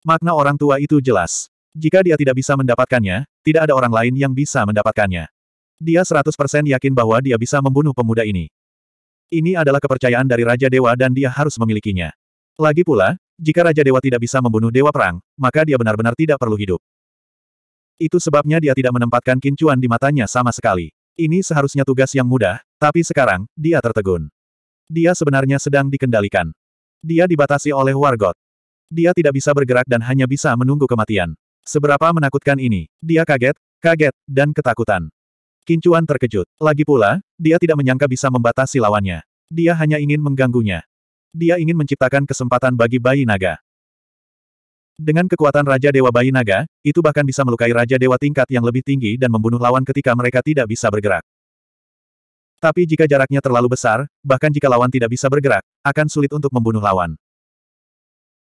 Makna orang tua itu jelas. Jika dia tidak bisa mendapatkannya, tidak ada orang lain yang bisa mendapatkannya. Dia 100% yakin bahwa dia bisa membunuh pemuda ini. Ini adalah kepercayaan dari Raja Dewa dan dia harus memilikinya. Lagi pula, jika Raja Dewa tidak bisa membunuh Dewa Perang, maka dia benar-benar tidak perlu hidup. Itu sebabnya dia tidak menempatkan kincuan di matanya sama sekali. Ini seharusnya tugas yang mudah, tapi sekarang, dia tertegun. Dia sebenarnya sedang dikendalikan. Dia dibatasi oleh Wargot. Dia tidak bisa bergerak dan hanya bisa menunggu kematian. Seberapa menakutkan ini? Dia kaget, kaget, dan ketakutan. Kincuan terkejut. Lagi pula, dia tidak menyangka bisa membatasi lawannya. Dia hanya ingin mengganggunya. Dia ingin menciptakan kesempatan bagi bayi naga. Dengan kekuatan Raja Dewa Bayi Naga, itu bahkan bisa melukai Raja Dewa tingkat yang lebih tinggi dan membunuh lawan ketika mereka tidak bisa bergerak. Tapi jika jaraknya terlalu besar, bahkan jika lawan tidak bisa bergerak, akan sulit untuk membunuh lawan.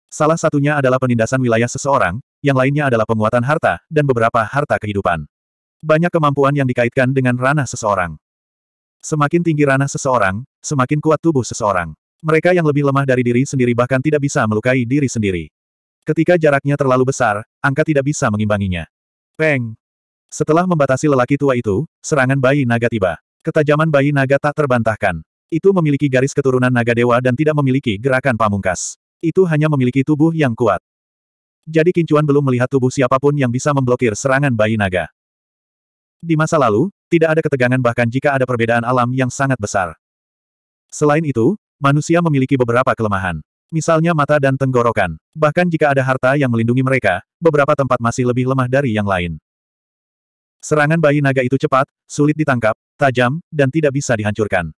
Salah satunya adalah penindasan wilayah seseorang, yang lainnya adalah penguatan harta, dan beberapa harta kehidupan. Banyak kemampuan yang dikaitkan dengan ranah seseorang. Semakin tinggi ranah seseorang, semakin kuat tubuh seseorang. Mereka yang lebih lemah dari diri sendiri bahkan tidak bisa melukai diri sendiri. Ketika jaraknya terlalu besar, angka tidak bisa mengimbanginya. Peng! Setelah membatasi lelaki tua itu, serangan bayi naga tiba. Ketajaman bayi naga tak terbantahkan. Itu memiliki garis keturunan naga dewa dan tidak memiliki gerakan pamungkas. Itu hanya memiliki tubuh yang kuat. Jadi Kincuan belum melihat tubuh siapa pun yang bisa memblokir serangan bayi naga. Di masa lalu, tidak ada ketegangan bahkan jika ada perbedaan alam yang sangat besar. Selain itu, manusia memiliki beberapa kelemahan. Misalnya mata dan tenggorokan. Bahkan jika ada harta yang melindungi mereka, beberapa tempat masih lebih lemah dari yang lain. Serangan bayi naga itu cepat, sulit ditangkap, tajam, dan tidak bisa dihancurkan.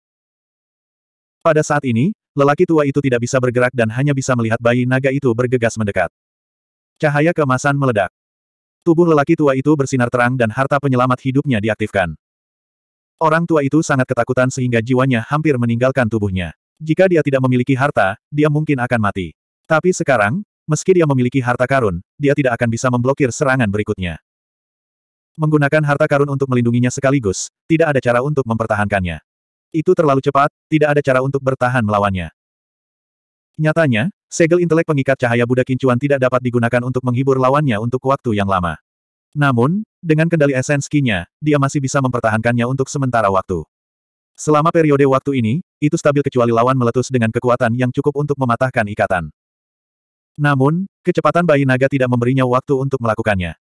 Pada saat ini, Lelaki tua itu tidak bisa bergerak dan hanya bisa melihat bayi naga itu bergegas mendekat. Cahaya keemasan meledak. Tubuh lelaki tua itu bersinar terang dan harta penyelamat hidupnya diaktifkan. Orang tua itu sangat ketakutan sehingga jiwanya hampir meninggalkan tubuhnya. Jika dia tidak memiliki harta, dia mungkin akan mati. Tapi sekarang, meski dia memiliki harta karun, dia tidak akan bisa memblokir serangan berikutnya. Menggunakan harta karun untuk melindunginya sekaligus, tidak ada cara untuk mempertahankannya. Itu terlalu cepat, tidak ada cara untuk bertahan melawannya. Nyatanya, segel intelek pengikat cahaya Buddha Kincuan tidak dapat digunakan untuk menghibur lawannya untuk waktu yang lama. Namun, dengan kendali esens nya dia masih bisa mempertahankannya untuk sementara waktu. Selama periode waktu ini, itu stabil kecuali lawan meletus dengan kekuatan yang cukup untuk mematahkan ikatan. Namun, kecepatan bayi naga tidak memberinya waktu untuk melakukannya.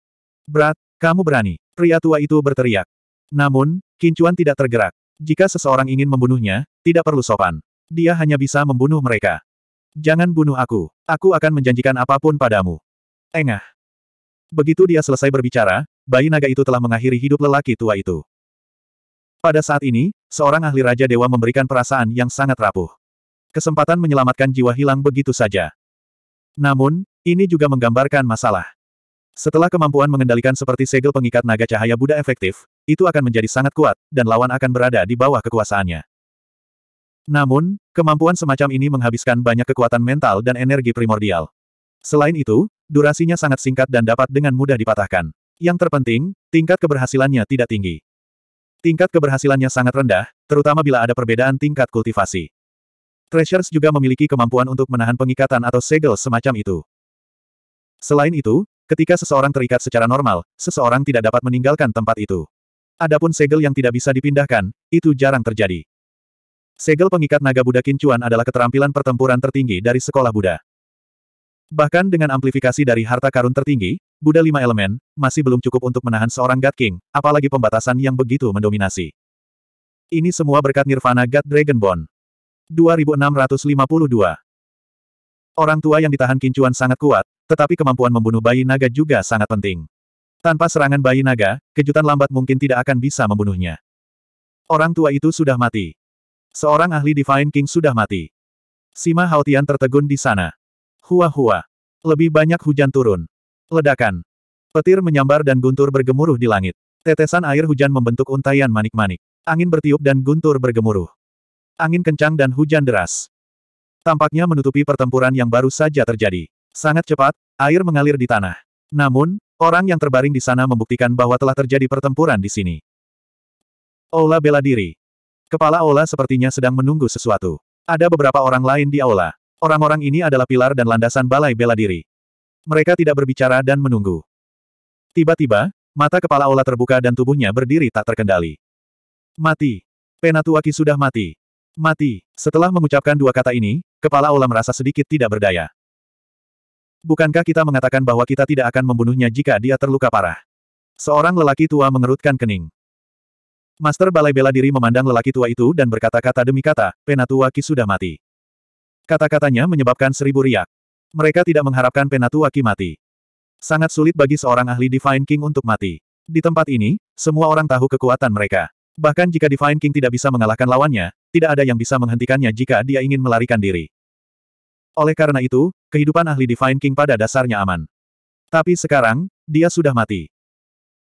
Berat, kamu berani. Pria tua itu berteriak. Namun, Kincuan tidak tergerak. Jika seseorang ingin membunuhnya, tidak perlu sopan. Dia hanya bisa membunuh mereka. Jangan bunuh aku. Aku akan menjanjikan apa pun padamu. Engah. Begitu dia selesai berbicara, bayi naga itu telah mengakhiri hidup lelaki tua itu. Pada saat ini, seorang ahli Raja Dewa memberikan perasaan yang sangat rapuh. Kesempatan menyelamatkan jiwa hilang begitu saja. Namun, ini juga menggambarkan masalah. Setelah kemampuan mengendalikan seperti segel pengikat naga cahaya Buddha efektif, itu akan menjadi sangat kuat, dan lawan akan berada di bawah kekuasaannya. Namun, kemampuan semacam ini menghabiskan banyak kekuatan mental dan energi primordial. Selain itu, durasinya sangat singkat dan dapat dengan mudah dipatahkan. Yang terpenting, tingkat keberhasilannya tidak tinggi. Tingkat keberhasilannya sangat rendah, terutama bila ada perbedaan tingkat kultivasi. Treasures juga memiliki kemampuan untuk menahan pengikatan atau segel semacam itu. Selain itu, ketika seseorang terikat secara normal, seseorang tidak dapat meninggalkan tempat itu. Adapun segel yang tidak bisa dipindahkan, itu jarang terjadi. Segel pengikat naga Buddha Kincuan adalah keterampilan pertempuran tertinggi dari sekolah Buddha. Bahkan dengan amplifikasi dari harta karun tertinggi, Buddha lima elemen, masih belum cukup untuk menahan seorang God King, apalagi pembatasan yang begitu mendominasi. Ini semua berkat Nirvana God Dragon Bond. 2652 Orang tua yang ditahan kincuan sangat kuat, tetapi kemampuan membunuh bayi naga juga sangat penting. Tanpa serangan bayi naga, kejutan lambat mungkin tidak akan bisa membunuhnya. Orang tua itu sudah mati. Seorang ahli Divine King sudah mati. Sima Haotian tertegun di sana. Hua-hua. Lebih banyak hujan turun. Ledakan. Petir menyambar dan guntur bergemuruh di langit. Tetesan air hujan membentuk untayan manik-manik. Angin bertiup dan guntur bergemuruh. Angin kencang dan hujan deras. Tampaknya menutupi pertempuran yang baru saja terjadi. Sangat cepat, air mengalir di tanah. Namun, Orang yang terbaring di sana membuktikan bahwa telah terjadi pertempuran di sini. Aula bela diri. Kepala Aula sepertinya sedang menunggu sesuatu. Ada beberapa orang lain di Aula. Orang-orang ini adalah pilar dan landasan balai bela diri. Mereka tidak berbicara dan menunggu. Tiba-tiba, mata kepala Ola terbuka dan tubuhnya berdiri tak terkendali. Mati. Penatuaki sudah mati. Mati. Setelah mengucapkan dua kata ini, kepala Ola merasa sedikit tidak berdaya. Bukankah kita mengatakan bahwa kita tidak akan membunuhnya jika dia terluka parah? Seorang lelaki tua mengerutkan kening. Master balai bela diri memandang lelaki tua itu dan berkata-kata demi kata, Penatuaki sudah mati. Kata-katanya menyebabkan seribu riak. Mereka tidak mengharapkan Penatuaki mati. Sangat sulit bagi seorang ahli Divine King untuk mati. Di tempat ini, semua orang tahu kekuatan mereka. Bahkan jika Divine King tidak bisa mengalahkan lawannya, tidak ada yang bisa menghentikannya jika dia ingin melarikan diri. Oleh karena itu, kehidupan ahli Divine King pada dasarnya aman. Tapi sekarang, dia sudah mati.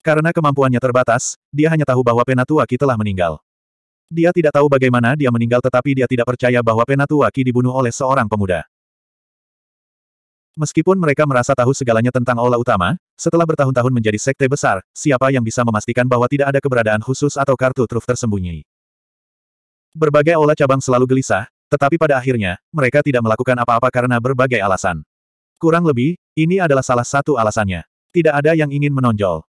Karena kemampuannya terbatas, dia hanya tahu bahwa Penatuaki telah meninggal. Dia tidak tahu bagaimana dia meninggal tetapi dia tidak percaya bahwa Penatuaki dibunuh oleh seorang pemuda. Meskipun mereka merasa tahu segalanya tentang aula utama, setelah bertahun-tahun menjadi sekte besar, siapa yang bisa memastikan bahwa tidak ada keberadaan khusus atau kartu truf tersembunyi? Berbagai aula cabang selalu gelisah, tetapi pada akhirnya, mereka tidak melakukan apa-apa karena berbagai alasan. Kurang lebih, ini adalah salah satu alasannya. Tidak ada yang ingin menonjol.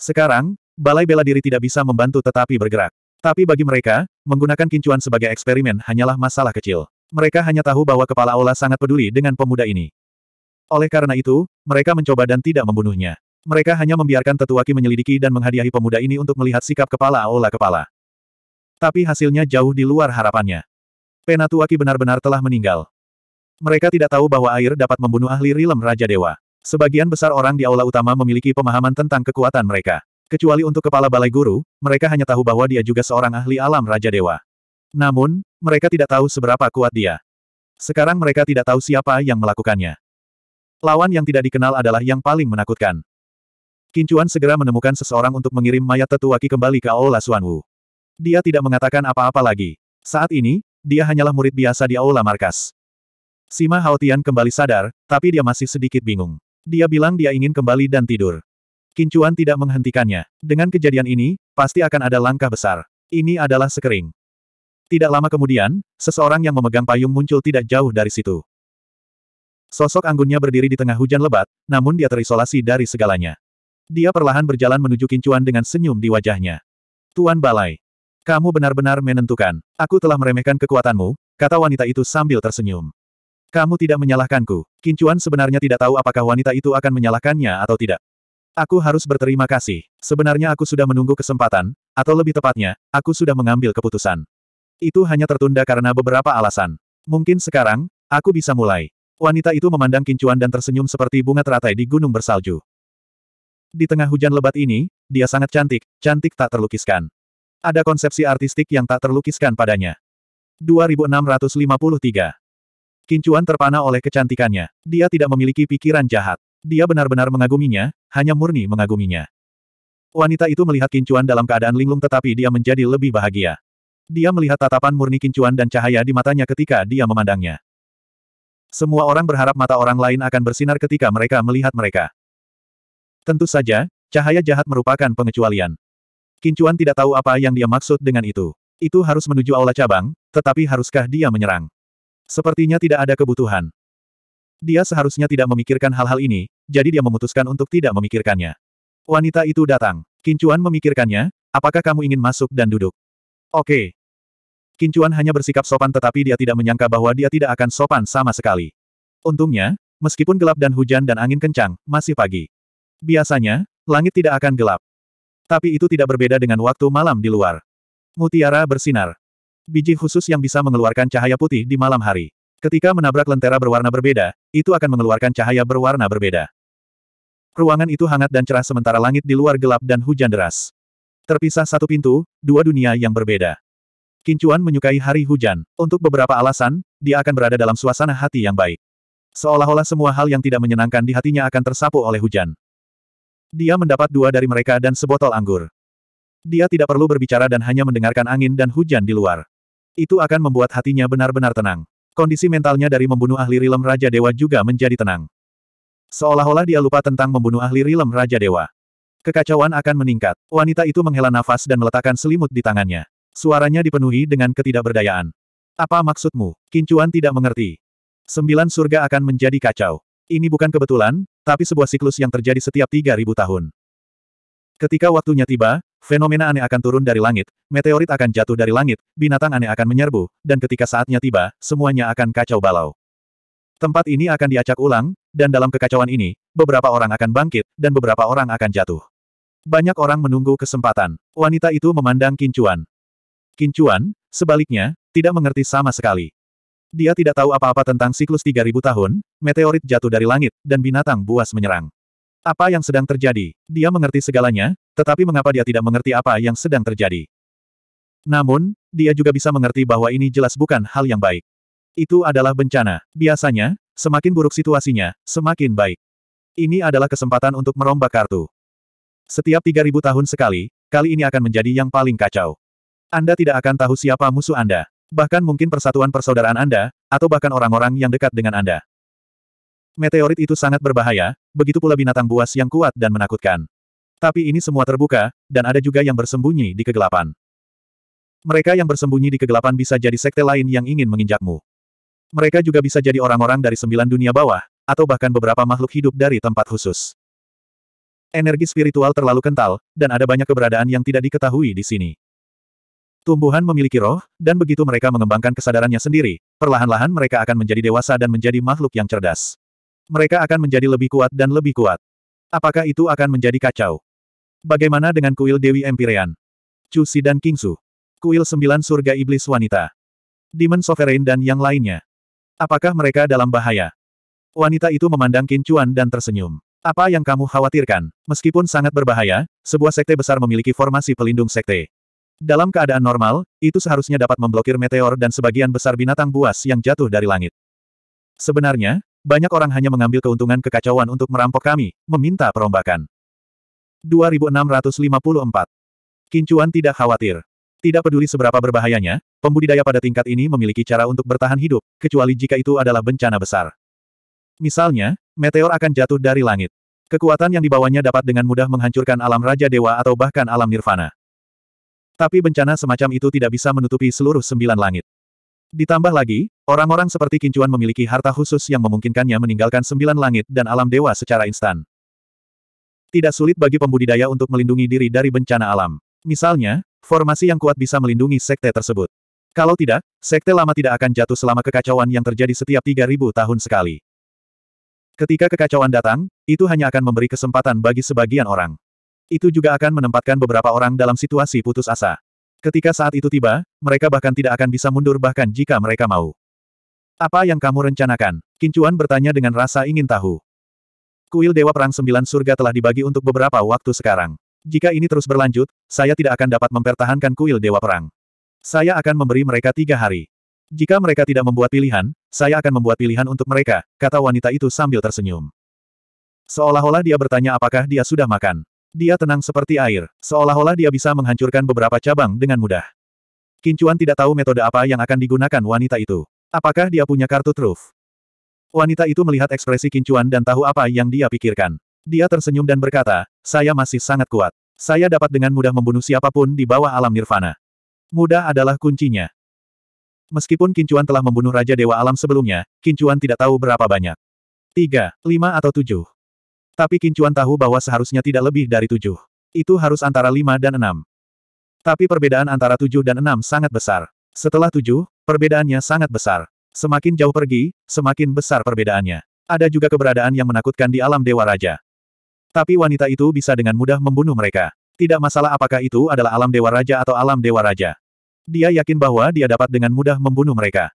Sekarang, Balai Bela Diri tidak bisa membantu tetapi bergerak. Tapi bagi mereka, menggunakan kincuan sebagai eksperimen hanyalah masalah kecil. Mereka hanya tahu bahwa kepala aula sangat peduli dengan pemuda ini. Oleh karena itu, mereka mencoba dan tidak membunuhnya. Mereka hanya membiarkan Tetuaki menyelidiki dan menghadiahi pemuda ini untuk melihat sikap kepala Aula kepala. Tapi hasilnya jauh di luar harapannya. Penatuaki benar-benar telah meninggal. Mereka tidak tahu bahwa air dapat membunuh ahli rilem Raja Dewa. Sebagian besar orang di aula utama memiliki pemahaman tentang kekuatan mereka. Kecuali untuk kepala balai guru, mereka hanya tahu bahwa dia juga seorang ahli alam Raja Dewa. Namun, mereka tidak tahu seberapa kuat dia. Sekarang mereka tidak tahu siapa yang melakukannya. Lawan yang tidak dikenal adalah yang paling menakutkan. Kincuan segera menemukan seseorang untuk mengirim mayat Tetuaki kembali ke Aula Suanwu. Dia tidak mengatakan apa-apa lagi. Saat ini, dia hanyalah murid biasa di Aula Markas. Sima Haotian kembali sadar, tapi dia masih sedikit bingung. Dia bilang dia ingin kembali dan tidur. Kincuan tidak menghentikannya. Dengan kejadian ini, pasti akan ada langkah besar. Ini adalah sekering. Tidak lama kemudian, seseorang yang memegang payung muncul tidak jauh dari situ. Sosok anggunnya berdiri di tengah hujan lebat, namun dia terisolasi dari segalanya. Dia perlahan berjalan menuju kincuan dengan senyum di wajahnya. Tuan Balai. Kamu benar-benar menentukan. Aku telah meremehkan kekuatanmu, kata wanita itu sambil tersenyum. Kamu tidak menyalahkanku. Kincuan sebenarnya tidak tahu apakah wanita itu akan menyalahkannya atau tidak. Aku harus berterima kasih. Sebenarnya aku sudah menunggu kesempatan, atau lebih tepatnya, aku sudah mengambil keputusan. Itu hanya tertunda karena beberapa alasan. Mungkin sekarang, aku bisa mulai. Wanita itu memandang kincuan dan tersenyum seperti bunga teratai di gunung bersalju. Di tengah hujan lebat ini, dia sangat cantik, cantik tak terlukiskan. Ada konsepsi artistik yang tak terlukiskan padanya. 2653. Kincuan terpana oleh kecantikannya. Dia tidak memiliki pikiran jahat. Dia benar-benar mengaguminya, hanya murni mengaguminya. Wanita itu melihat kincuan dalam keadaan linglung tetapi dia menjadi lebih bahagia. Dia melihat tatapan murni kincuan dan cahaya di matanya ketika dia memandangnya. Semua orang berharap mata orang lain akan bersinar ketika mereka melihat mereka. Tentu saja, cahaya jahat merupakan pengecualian. Kincuan tidak tahu apa yang dia maksud dengan itu. Itu harus menuju aula cabang, tetapi haruskah dia menyerang? Sepertinya tidak ada kebutuhan. Dia seharusnya tidak memikirkan hal-hal ini, jadi dia memutuskan untuk tidak memikirkannya. Wanita itu datang. Kincuan memikirkannya, apakah kamu ingin masuk dan duduk? Oke, Kincuan hanya bersikap sopan tetapi dia tidak menyangka bahwa dia tidak akan sopan sama sekali. Untungnya, meskipun gelap dan hujan dan angin kencang, masih pagi. Biasanya, langit tidak akan gelap. Tapi itu tidak berbeda dengan waktu malam di luar. Mutiara bersinar. Biji khusus yang bisa mengeluarkan cahaya putih di malam hari. Ketika menabrak lentera berwarna berbeda, itu akan mengeluarkan cahaya berwarna berbeda. Ruangan itu hangat dan cerah sementara langit di luar gelap dan hujan deras. Terpisah satu pintu, dua dunia yang berbeda. Kincuan menyukai hari hujan. Untuk beberapa alasan, dia akan berada dalam suasana hati yang baik. Seolah-olah semua hal yang tidak menyenangkan di hatinya akan tersapu oleh hujan. Dia mendapat dua dari mereka dan sebotol anggur. Dia tidak perlu berbicara dan hanya mendengarkan angin dan hujan di luar. Itu akan membuat hatinya benar-benar tenang. Kondisi mentalnya dari membunuh ahli rilem Raja Dewa juga menjadi tenang. Seolah-olah dia lupa tentang membunuh ahli rilem Raja Dewa. Kekacauan akan meningkat. Wanita itu menghela nafas dan meletakkan selimut di tangannya. Suaranya dipenuhi dengan ketidakberdayaan. Apa maksudmu? Kincuan tidak mengerti. Sembilan surga akan menjadi kacau. Ini bukan kebetulan, tapi sebuah siklus yang terjadi setiap 3.000 tahun. Ketika waktunya tiba, fenomena aneh akan turun dari langit, meteorit akan jatuh dari langit, binatang aneh akan menyerbu, dan ketika saatnya tiba, semuanya akan kacau balau. Tempat ini akan diacak ulang, dan dalam kekacauan ini, beberapa orang akan bangkit, dan beberapa orang akan jatuh. Banyak orang menunggu kesempatan. Wanita itu memandang Kincuan. Kincuan, sebaliknya, tidak mengerti sama sekali. Dia tidak tahu apa-apa tentang siklus 3000 tahun, meteorit jatuh dari langit, dan binatang buas menyerang. Apa yang sedang terjadi? Dia mengerti segalanya, tetapi mengapa dia tidak mengerti apa yang sedang terjadi? Namun, dia juga bisa mengerti bahwa ini jelas bukan hal yang baik. Itu adalah bencana. Biasanya, semakin buruk situasinya, semakin baik. Ini adalah kesempatan untuk merombak kartu. Setiap 3000 tahun sekali, kali ini akan menjadi yang paling kacau. Anda tidak akan tahu siapa musuh Anda. Bahkan mungkin persatuan persaudaraan Anda, atau bahkan orang-orang yang dekat dengan Anda. Meteorit itu sangat berbahaya, begitu pula binatang buas yang kuat dan menakutkan. Tapi ini semua terbuka, dan ada juga yang bersembunyi di kegelapan. Mereka yang bersembunyi di kegelapan bisa jadi sekte lain yang ingin menginjakmu. Mereka juga bisa jadi orang-orang dari sembilan dunia bawah, atau bahkan beberapa makhluk hidup dari tempat khusus. Energi spiritual terlalu kental, dan ada banyak keberadaan yang tidak diketahui di sini. Tumbuhan memiliki roh, dan begitu mereka mengembangkan kesadarannya sendiri, perlahan-lahan mereka akan menjadi dewasa dan menjadi makhluk yang cerdas. Mereka akan menjadi lebih kuat dan lebih kuat. Apakah itu akan menjadi kacau? Bagaimana dengan kuil Dewi Empyrean? Cusi dan Kingsu. Kuil Sembilan Surga Iblis Wanita. Demon Sovereign dan yang lainnya. Apakah mereka dalam bahaya? Wanita itu memandang Qin Chuan dan tersenyum. Apa yang kamu khawatirkan? Meskipun sangat berbahaya, sebuah sekte besar memiliki formasi pelindung sekte. Dalam keadaan normal, itu seharusnya dapat memblokir meteor dan sebagian besar binatang buas yang jatuh dari langit. Sebenarnya, banyak orang hanya mengambil keuntungan kekacauan untuk merampok kami, meminta perombakan. 2654. Kincuan tidak khawatir. Tidak peduli seberapa berbahayanya, pembudidaya pada tingkat ini memiliki cara untuk bertahan hidup, kecuali jika itu adalah bencana besar. Misalnya, meteor akan jatuh dari langit. Kekuatan yang dibawanya dapat dengan mudah menghancurkan alam Raja Dewa atau bahkan alam Nirvana. Tapi bencana semacam itu tidak bisa menutupi seluruh sembilan langit. Ditambah lagi, orang-orang seperti Kincuan memiliki harta khusus yang memungkinkannya meninggalkan sembilan langit dan alam dewa secara instan. Tidak sulit bagi pembudidaya untuk melindungi diri dari bencana alam. Misalnya, formasi yang kuat bisa melindungi sekte tersebut. Kalau tidak, sekte lama tidak akan jatuh selama kekacauan yang terjadi setiap 3000 tahun sekali. Ketika kekacauan datang, itu hanya akan memberi kesempatan bagi sebagian orang. Itu juga akan menempatkan beberapa orang dalam situasi putus asa. Ketika saat itu tiba, mereka bahkan tidak akan bisa mundur bahkan jika mereka mau. Apa yang kamu rencanakan? Kincuan bertanya dengan rasa ingin tahu. Kuil Dewa Perang Sembilan Surga telah dibagi untuk beberapa waktu sekarang. Jika ini terus berlanjut, saya tidak akan dapat mempertahankan kuil Dewa Perang. Saya akan memberi mereka tiga hari. Jika mereka tidak membuat pilihan, saya akan membuat pilihan untuk mereka, kata wanita itu sambil tersenyum. Seolah-olah dia bertanya apakah dia sudah makan. Dia tenang seperti air, seolah-olah dia bisa menghancurkan beberapa cabang dengan mudah. Kincuan tidak tahu metode apa yang akan digunakan wanita itu. Apakah dia punya kartu truf? Wanita itu melihat ekspresi Kincuan dan tahu apa yang dia pikirkan. Dia tersenyum dan berkata, saya masih sangat kuat. Saya dapat dengan mudah membunuh siapa pun di bawah alam nirvana. Mudah adalah kuncinya. Meskipun Kincuan telah membunuh Raja Dewa Alam sebelumnya, Kincuan tidak tahu berapa banyak. Tiga, lima atau tujuh. Tapi Kincuan tahu bahwa seharusnya tidak lebih dari tujuh. Itu harus antara lima dan enam. Tapi perbedaan antara tujuh dan enam sangat besar. Setelah tujuh, perbedaannya sangat besar. Semakin jauh pergi, semakin besar perbedaannya. Ada juga keberadaan yang menakutkan di alam Dewa Raja. Tapi wanita itu bisa dengan mudah membunuh mereka. Tidak masalah apakah itu adalah alam Dewa Raja atau alam Dewa Raja. Dia yakin bahwa dia dapat dengan mudah membunuh mereka.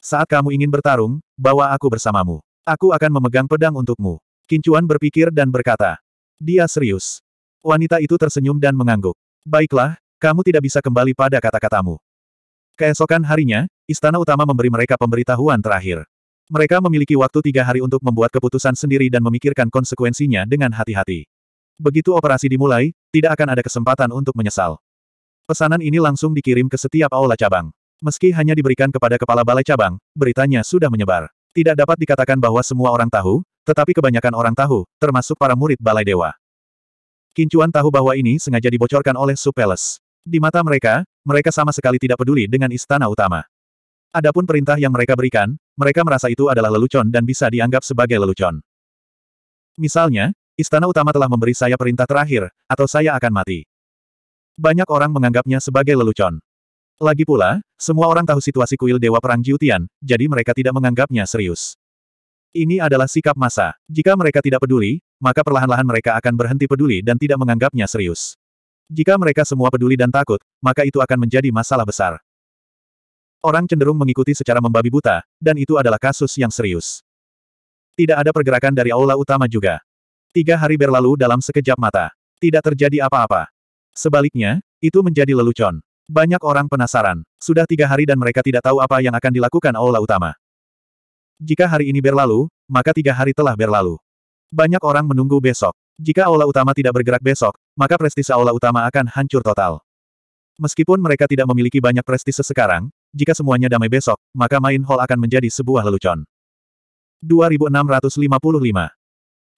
Saat kamu ingin bertarung, bawa aku bersamamu. Aku akan memegang pedang untukmu. Kincuan berpikir dan berkata. Dia serius. Wanita itu tersenyum dan mengangguk. Baiklah, kamu tidak bisa kembali pada kata-katamu. Keesokan harinya, istana utama memberi mereka pemberitahuan terakhir. Mereka memiliki waktu tiga hari untuk membuat keputusan sendiri dan memikirkan konsekuensinya dengan hati-hati. Begitu operasi dimulai, tidak akan ada kesempatan untuk menyesal. Pesanan ini langsung dikirim ke setiap aula cabang. Meski hanya diberikan kepada kepala balai cabang, beritanya sudah menyebar. Tidak dapat dikatakan bahwa semua orang tahu, tetapi kebanyakan orang tahu, termasuk para murid Balai Dewa. Kincuan tahu bahwa ini sengaja dibocorkan oleh Su Palace. Di mata mereka, mereka sama sekali tidak peduli dengan istana utama. Adapun perintah yang mereka berikan, mereka merasa itu adalah lelucon dan bisa dianggap sebagai lelucon. Misalnya, istana utama telah memberi saya perintah terakhir, atau saya akan mati. Banyak orang menganggapnya sebagai lelucon. Lagi pula, semua orang tahu situasi kuil Dewa Perang Jiutian, jadi mereka tidak menganggapnya serius. Ini adalah sikap massa. Jika mereka tidak peduli, maka perlahan-lahan mereka akan berhenti peduli dan tidak menganggapnya serius. Jika mereka semua peduli dan takut, maka itu akan menjadi masalah besar. Orang cenderung mengikuti secara membabi buta, dan itu adalah kasus yang serius. Tidak ada pergerakan dari aula utama juga. Tiga hari berlalu dalam sekejap mata. Tidak terjadi apa-apa. Sebaliknya, itu menjadi lelucon. Banyak orang penasaran. Sudah tiga hari dan mereka tidak tahu apa yang akan dilakukan aula utama. Jika hari ini berlalu, maka tiga hari telah berlalu. Banyak orang menunggu besok. Jika aula utama tidak bergerak besok, maka prestise aula utama akan hancur total. Meskipun mereka tidak memiliki banyak prestise sekarang, jika semuanya damai besok, maka main hall akan menjadi sebuah lelucon. 2655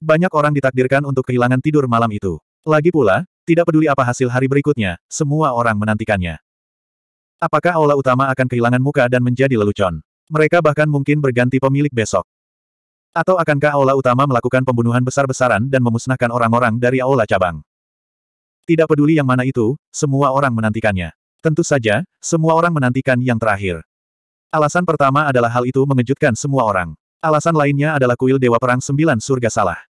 Banyak orang ditakdirkan untuk kehilangan tidur malam itu. Lagi pula, tidak peduli apa hasil hari berikutnya, semua orang menantikannya. Apakah aula utama akan kehilangan muka dan menjadi lelucon? Mereka bahkan mungkin berganti pemilik besok. Atau akankah aula utama melakukan pembunuhan besar-besaran dan memusnahkan orang-orang dari aula cabang? Tidak peduli yang mana itu, semua orang menantikannya. Tentu saja, semua orang menantikan yang terakhir. Alasan pertama adalah hal itu mengejutkan semua orang. Alasan lainnya adalah kuil Dewa Perang Sembilan Surga salah.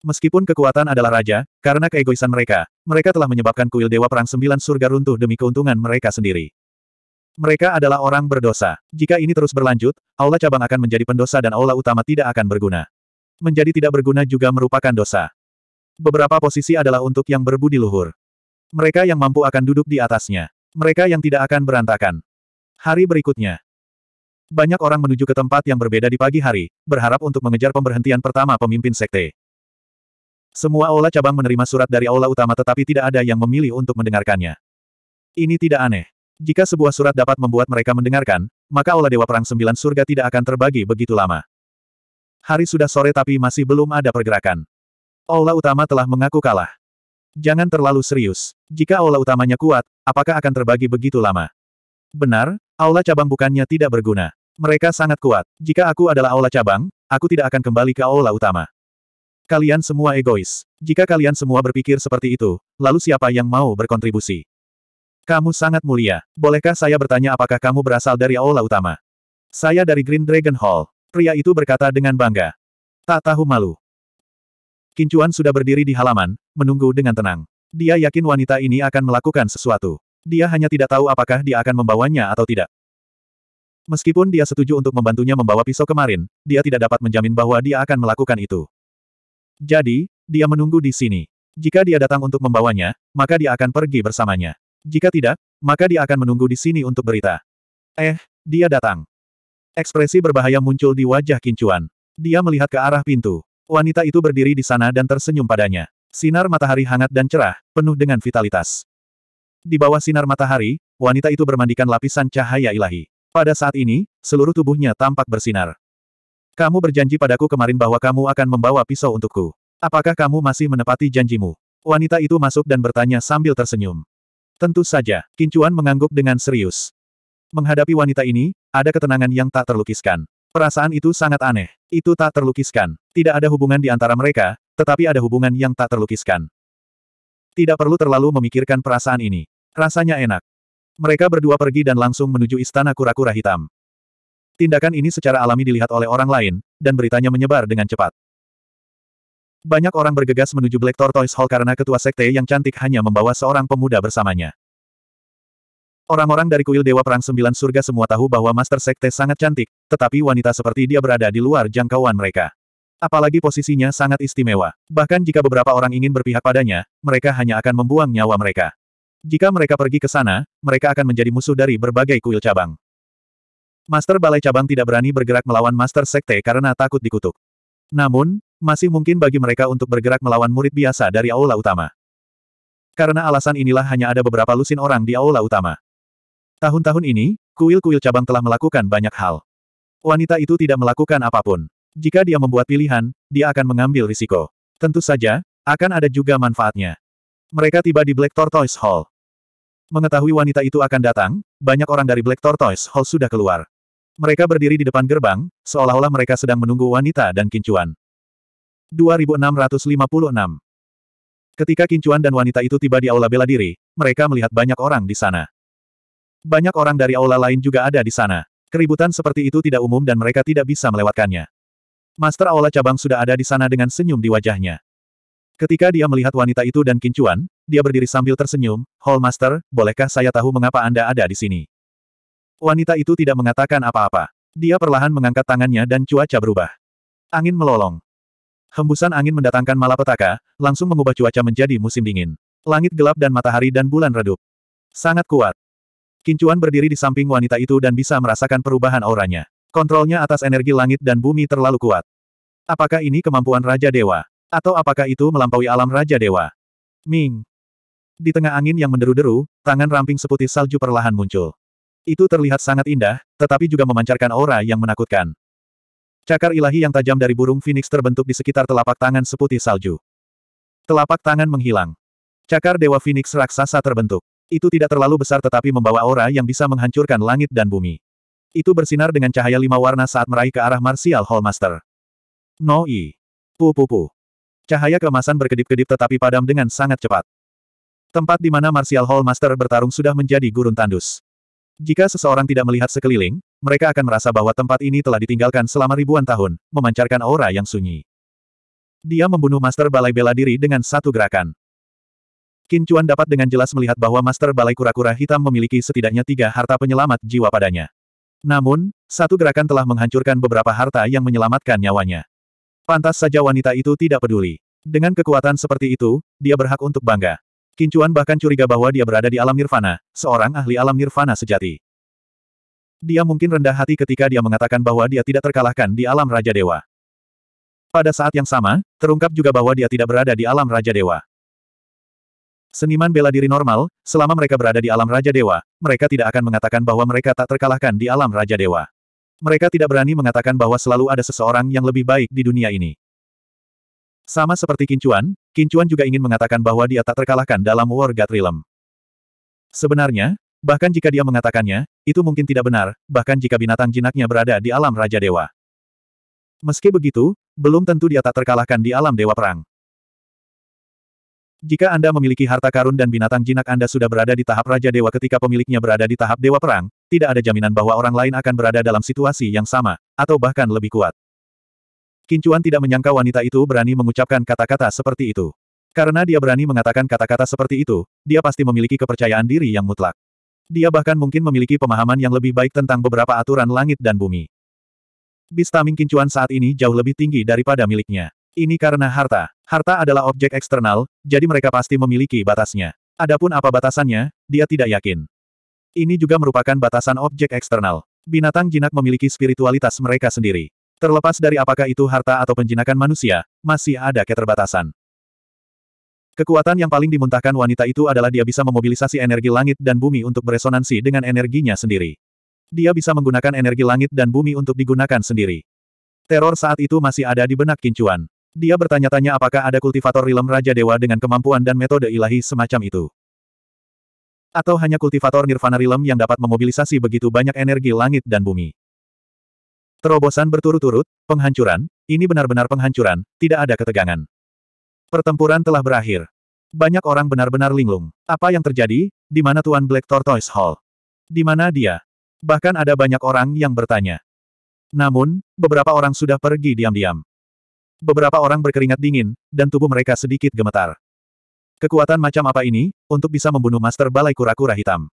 Meskipun kekuatan adalah raja, karena keegoisan mereka, mereka telah menyebabkan kuil Dewa Perang Sembilan Surga runtuh demi keuntungan mereka sendiri. Mereka adalah orang berdosa. Jika ini terus berlanjut, aula cabang akan menjadi pendosa dan aula utama tidak akan berguna. Menjadi tidak berguna juga merupakan dosa. Beberapa posisi adalah untuk yang berbudi luhur. Mereka yang mampu akan duduk di atasnya. Mereka yang tidak akan berantakan. Hari berikutnya. Banyak orang menuju ke tempat yang berbeda di pagi hari, berharap untuk mengejar pemberhentian pertama pemimpin sekte. Semua aula cabang menerima surat dari aula utama tetapi tidak ada yang memilih untuk mendengarkannya. Ini tidak aneh. Jika sebuah surat dapat membuat mereka mendengarkan, maka aula Dewa Perang Sembilan Surga tidak akan terbagi begitu lama. Hari sudah sore tapi masih belum ada pergerakan. Aula utama telah mengaku kalah. Jangan terlalu serius. Jika aula utamanya kuat, apakah akan terbagi begitu lama? Benar, aula cabang bukannya tidak berguna. Mereka sangat kuat. Jika aku adalah aula cabang, aku tidak akan kembali ke aula utama. Kalian semua egois. Jika kalian semua berpikir seperti itu, lalu siapa yang mau berkontribusi? Kamu sangat mulia. Bolehkah saya bertanya apakah kamu berasal dari aula utama? Saya dari Green Dragon Hall. Pria itu berkata dengan bangga. Tak tahu malu. Kincuan sudah berdiri di halaman, menunggu dengan tenang. Dia yakin wanita ini akan melakukan sesuatu. Dia hanya tidak tahu apakah dia akan membawanya atau tidak. Meskipun dia setuju untuk membantunya membawa pisau kemarin, dia tidak dapat menjamin bahwa dia akan melakukan itu. Jadi, dia menunggu di sini. Jika dia datang untuk membawanya, maka dia akan pergi bersamanya. Jika tidak, maka dia akan menunggu di sini untuk berita. Eh, dia datang. Ekspresi berbahaya muncul di wajah Kincuan. Dia melihat ke arah pintu. Wanita itu berdiri di sana dan tersenyum padanya. Sinar matahari hangat dan cerah, penuh dengan vitalitas. Di bawah sinar matahari, wanita itu bermandikan lapisan cahaya ilahi. Pada saat ini, seluruh tubuhnya tampak bersinar. Kamu berjanji padaku kemarin bahwa kamu akan membawa pisau untukku. Apakah kamu masih menepati janjimu? Wanita itu masuk dan bertanya sambil tersenyum. Tentu saja, Kincuan mengangguk dengan serius. Menghadapi wanita ini, ada ketenangan yang tak terlukiskan. Perasaan itu sangat aneh. Itu tak terlukiskan. Tidak ada hubungan di antara mereka, tetapi ada hubungan yang tak terlukiskan. Tidak perlu terlalu memikirkan perasaan ini. Rasanya enak. Mereka berdua pergi dan langsung menuju istana kura-kura hitam. Tindakan ini secara alami dilihat oleh orang lain, dan beritanya menyebar dengan cepat. Banyak orang bergegas menuju Black Tortoise Hall karena ketua sekte yang cantik hanya membawa seorang pemuda bersamanya. Orang-orang dari kuil Dewa Perang Sembilan Surga semua tahu bahwa Master Sekte sangat cantik, tetapi wanita seperti dia berada di luar jangkauan mereka. Apalagi posisinya sangat istimewa. Bahkan jika beberapa orang ingin berpihak padanya, mereka hanya akan membuang nyawa mereka. Jika mereka pergi ke sana, mereka akan menjadi musuh dari berbagai kuil cabang. Master Balai Cabang tidak berani bergerak melawan Master Sekte karena takut dikutuk. Namun, masih mungkin bagi mereka untuk bergerak melawan murid biasa dari aula utama. Karena alasan inilah hanya ada beberapa lusin orang di aula utama. Tahun-tahun ini, kuil-kuil cabang telah melakukan banyak hal. Wanita itu tidak melakukan apa pun. Jika dia membuat pilihan, dia akan mengambil risiko. Tentu saja, akan ada juga manfaatnya. Mereka tiba di Black Tortoise Hall. Mengetahui wanita itu akan datang, banyak orang dari Black Tortoise Hall sudah keluar. Mereka berdiri di depan gerbang, seolah-olah mereka sedang menunggu wanita dan kincuan. 2656. Ketika Kincuan dan wanita itu tiba di aula bela diri, mereka melihat banyak orang di sana. Banyak orang dari aula lain juga ada di sana. Keributan seperti itu tidak umum dan mereka tidak bisa melewatkannya. Master aula cabang sudah ada di sana dengan senyum di wajahnya. Ketika dia melihat wanita itu dan Kincuan, dia berdiri sambil tersenyum, Hall Master, bolehkah saya tahu mengapa Anda ada di sini? Wanita itu tidak mengatakan apa-apa. Dia perlahan mengangkat tangannya dan cuaca berubah. Angin melolong. Hembusan angin mendatangkan malapetaka, langsung mengubah cuaca menjadi musim dingin. Langit gelap dan matahari dan bulan redup. Sangat kuat. Kincuan berdiri di samping wanita itu dan bisa merasakan perubahan auranya. Kontrolnya atas energi langit dan bumi terlalu kuat. Apakah ini kemampuan Raja Dewa? Atau apakah itu melampaui alam Raja Dewa? Ming. Di tengah angin yang menderu-deru, tangan ramping seputih salju perlahan muncul. Itu terlihat sangat indah, tetapi juga memancarkan aura yang menakutkan. Cakar ilahi yang tajam dari burung phoenix terbentuk di sekitar telapak tangan seputih salju. Telapak tangan menghilang. Cakar Dewa Phoenix raksasa terbentuk. Itu tidak terlalu besar tetapi membawa aura yang bisa menghancurkan langit dan bumi. Itu bersinar dengan cahaya lima warna saat meraih ke arah Martial Hall Master. Noi. Pu pu pu. Cahaya keemasan berkedip-kedip tetapi padam dengan sangat cepat. Tempat di mana Martial Hall Master bertarung sudah menjadi gurun tandus. Jika seseorang tidak melihat sekeliling, mereka akan merasa bahwa tempat ini telah ditinggalkan selama ribuan tahun, memancarkan aura yang sunyi. Dia membunuh Master Balai Bela Diri dengan satu gerakan. Qin Chuan dapat dengan jelas melihat bahwa Master Balai Kura-Kura Hitam memiliki setidaknya tiga harta penyelamat jiwa padanya. Namun, satu gerakan telah menghancurkan beberapa harta yang menyelamatkan nyawanya. Pantas saja wanita itu tidak peduli. Dengan kekuatan seperti itu, dia berhak untuk bangga. Qin Chuan bahkan curiga bahwa dia berada di alam nirvana, seorang ahli alam nirvana sejati. Dia mungkin rendah hati ketika dia mengatakan bahwa dia tidak terkalahkan di alam Raja Dewa. Pada saat yang sama, terungkap juga bahwa dia tidak berada di alam Raja Dewa. Seniman bela diri normal, selama mereka berada di alam Raja Dewa, mereka tidak akan mengatakan bahwa mereka tak terkalahkan di alam Raja Dewa. Mereka tidak berani mengatakan bahwa selalu ada seseorang yang lebih baik di dunia ini. Sama seperti Kincuan, Kincuan juga ingin mengatakan bahwa dia tak terkalahkan dalam War God Realm. Sebenarnya, Bahkan jika dia mengatakannya, itu mungkin tidak benar, bahkan jika binatang jinaknya berada di alam Raja Dewa. Meski begitu, belum tentu dia tak terkalahkan di alam Dewa Perang. Jika Anda memiliki harta karun dan binatang jinak Anda sudah berada di tahap Raja Dewa ketika pemiliknya berada di tahap Dewa Perang, tidak ada jaminan bahwa orang lain akan berada dalam situasi yang sama, atau bahkan lebih kuat. Kincuan tidak menyangka wanita itu berani mengucapkan kata-kata seperti itu. Karena dia berani mengatakan kata-kata seperti itu, dia pasti memiliki kepercayaan diri yang mutlak. Dia bahkan mungkin memiliki pemahaman yang lebih baik tentang beberapa aturan langit dan bumi. Bis taming kincuan saat ini jauh lebih tinggi daripada miliknya. Ini karena harta. Harta adalah objek eksternal, jadi mereka pasti memiliki batasnya. Adapun apa batasannya, dia tidak yakin. Ini juga merupakan batasan objek eksternal. Binatang jinak memiliki spiritualitas mereka sendiri. Terlepas dari apakah itu harta atau penjinakan manusia, masih ada keterbatasan. Kekuatan yang paling dimuntahkan wanita itu adalah dia bisa memobilisasi energi langit dan bumi untuk beresonansi dengan energinya sendiri. Dia bisa menggunakan energi langit dan bumi untuk digunakan sendiri. Teror saat itu masih ada di benak Kincuan. Dia bertanya-tanya apakah ada kultivator rilem Raja Dewa dengan kemampuan dan metode ilahi semacam itu. Atau hanya kultivator Nirvana Rilem yang dapat memobilisasi begitu banyak energi langit dan bumi. Terobosan berturut-turut, penghancuran, ini benar-benar penghancuran, tidak ada ketegangan. Pertempuran telah berakhir. Banyak orang benar-benar linglung. Apa yang terjadi? Di mana Tuan Black Tortoise Hall? Di mana dia? Bahkan ada banyak orang yang bertanya. Namun, beberapa orang sudah pergi diam-diam. Beberapa orang berkeringat dingin, dan tubuh mereka sedikit gemetar. Kekuatan macam apa ini, untuk bisa membunuh Master Balai Kura-Kura Hitam?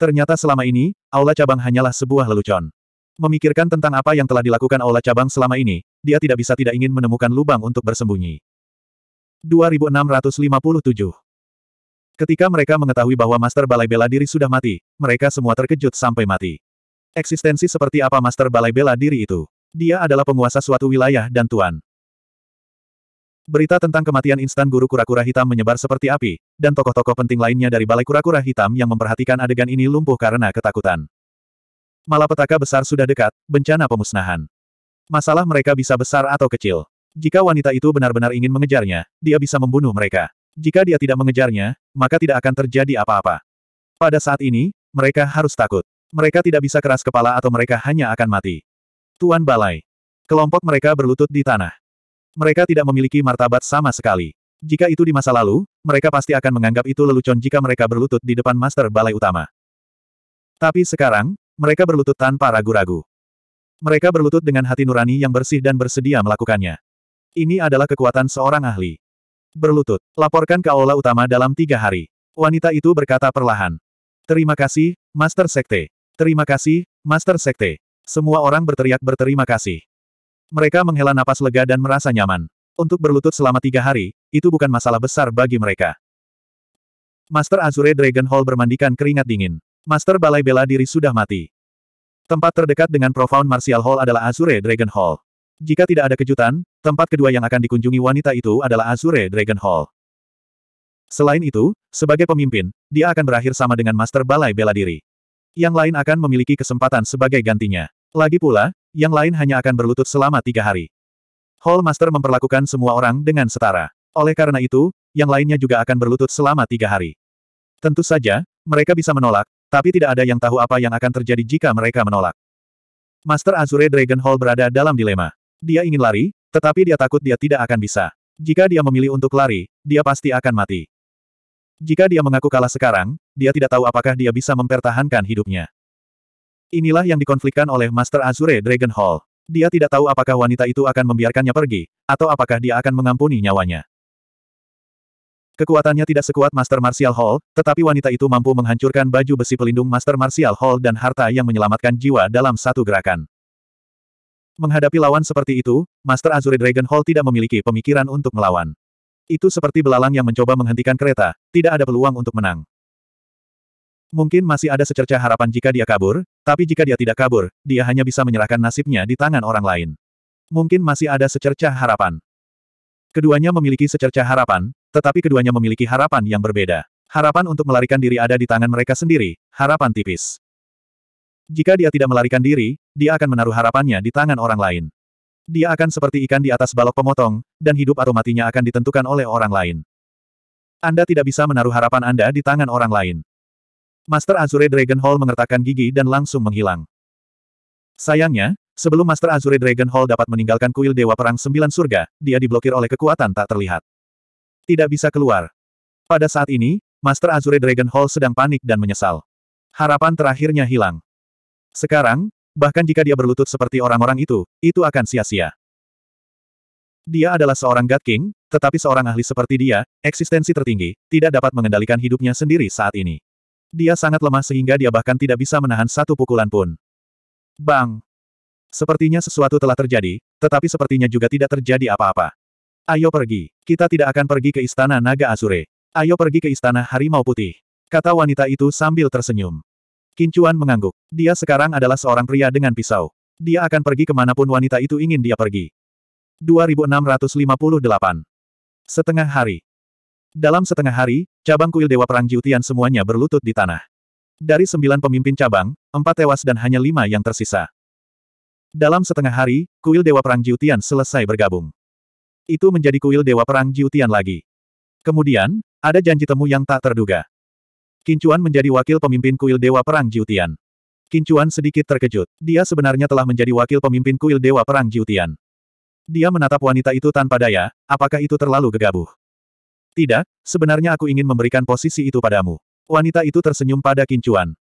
Ternyata selama ini, Aula Cabang hanyalah sebuah lelucon. Memikirkan tentang apa yang telah dilakukan Aula Cabang selama ini, dia tidak bisa tidak ingin menemukan lubang untuk bersembunyi. 2657. Ketika mereka mengetahui bahwa Master Balai Bela Diri sudah mati, mereka semua terkejut sampai mati. Eksistensi seperti apa Master Balai Bela Diri itu? Dia adalah penguasa suatu wilayah dan tuan. Berita tentang kematian instan guru kura-kura hitam menyebar seperti api, dan tokoh-tokoh penting lainnya dari Balai Kura-Kura Hitam yang memperhatikan adegan ini lumpuh karena ketakutan. Malapetaka besar sudah dekat, bencana pemusnahan. Masalah mereka bisa besar atau kecil. Jika wanita itu benar-benar ingin mengejarnya, dia bisa membunuh mereka. Jika dia tidak mengejarnya, maka tidak akan terjadi apa-apa. Pada saat ini, mereka harus takut. Mereka tidak bisa keras kepala atau mereka hanya akan mati. Tuan Balai. Kelompok mereka berlutut di tanah. Mereka tidak memiliki martabat sama sekali. Jika itu di masa lalu, mereka pasti akan menganggap itu lelucon jika mereka berlutut di depan Master Balai Utama. Tapi sekarang, mereka berlutut tanpa ragu-ragu. Mereka berlutut dengan hati nurani yang bersih dan bersedia melakukannya. Ini adalah kekuatan seorang ahli. Berlutut. Laporkan ke aula utama dalam tiga hari. Wanita itu berkata perlahan. Terima kasih, Master Sekte. Terima kasih, Master Sekte. Semua orang berteriak berterima kasih. Mereka menghela napas lega dan merasa nyaman. Untuk berlutut selama tiga hari, itu bukan masalah besar bagi mereka. Master Azure Dragon Hall bermandikan keringat dingin. Master Balai Bela Diri sudah mati. Tempat terdekat dengan Profound Martial Hall adalah Azure Dragon Hall. Jika tidak ada kejutan, tempat kedua yang akan dikunjungi wanita itu adalah Azure Dragon Hall. Selain itu, sebagai pemimpin, dia akan berakhir sama dengan Master Balai Bela Diri. Yang lain akan memiliki kesempatan sebagai gantinya. Lagi pula, yang lain hanya akan berlutut selama tiga hari. Hall Master memperlakukan semua orang dengan setara. Oleh karena itu, yang lainnya juga akan berlutut selama tiga hari. Tentu saja, mereka bisa menolak, tapi tidak ada yang tahu apa yang akan terjadi jika mereka menolak. Master Azure Dragon Hall berada dalam dilema. Dia ingin lari, tetapi dia takut dia tidak akan bisa. Jika dia memilih untuk lari, dia pasti akan mati. Jika dia mengaku kalah sekarang, dia tidak tahu apakah dia bisa mempertahankan hidupnya. Inilah yang dikonflikkan oleh Master Azure Dragon Hall. Dia tidak tahu apakah wanita itu akan membiarkannya pergi, atau apakah dia akan mengampuni nyawanya. Kekuatannya tidak sekuat Master Martial Hall, tetapi wanita itu mampu menghancurkan baju besi pelindung Master Martial Hall dan harta yang menyelamatkan jiwa dalam satu gerakan. Menghadapi lawan seperti itu, Master Azure Dragon Hall tidak memiliki pemikiran untuk melawan. Itu seperti belalang yang mencoba menghentikan kereta, tidak ada peluang untuk menang. Mungkin masih ada secercah harapan jika dia kabur, tapi jika dia tidak kabur, dia hanya bisa menyerahkan nasibnya di tangan orang lain. Mungkin masih ada secercah harapan. Keduanya memiliki secercah harapan, tetapi keduanya memiliki harapan yang berbeda. Harapan untuk melarikan diri ada di tangan mereka sendiri, harapan tipis. Jika dia tidak melarikan diri, dia akan menaruh harapannya di tangan orang lain. Dia akan seperti ikan di atas balok pemotong, dan hidup atau matinya akan ditentukan oleh orang lain. Anda tidak bisa menaruh harapan Anda di tangan orang lain. Master Azure Dragon Hall mengertakkan gigi dan langsung menghilang. Sayangnya, sebelum Master Azure Dragon Hall dapat meninggalkan kuil Dewa Perang Sembilan Surga, dia diblokir oleh kekuatan tak terlihat. Tidak bisa keluar. Pada saat ini, Master Azure Dragon Hall sedang panik dan menyesal. Harapan terakhirnya hilang. Sekarang, bahkan jika dia berlutut seperti orang-orang itu, itu akan sia-sia. Dia adalah seorang God King, tetapi seorang ahli seperti dia, eksistensi tertinggi, tidak dapat mengendalikan hidupnya sendiri saat ini. Dia sangat lemah sehingga dia bahkan tidak bisa menahan satu pukulan pun. Bang! Sepertinya sesuatu telah terjadi, tetapi sepertinya juga tidak terjadi apa-apa. Ayo pergi. Kita tidak akan pergi ke istana naga Asure. Ayo pergi ke istana harimau putih. Kata wanita itu sambil tersenyum. Kincuan mengangguk. Dia sekarang adalah seorang pria dengan pisau. Dia akan pergi ke mana pun wanita itu ingin dia pergi. 2658. Setengah hari. Dalam setengah hari, cabang kuil Dewa Perang Jiutian semuanya berlutut di tanah. Dari sembilan pemimpin cabang, empat tewas dan hanya lima yang tersisa. Dalam setengah hari, kuil Dewa Perang Jiutian selesai bergabung. Itu menjadi kuil Dewa Perang Jiutian lagi. Kemudian, ada janji temu yang tak terduga. Kincuan menjadi wakil pemimpin kuil Dewa Perang Jiutian. Kincuan sedikit terkejut. Dia sebenarnya telah menjadi wakil pemimpin kuil Dewa Perang Jiutian. Dia menatap wanita itu tanpa daya, apakah itu terlalu gegabah? Tidak, sebenarnya aku ingin memberikan posisi itu padamu. Wanita itu tersenyum pada Kincuan.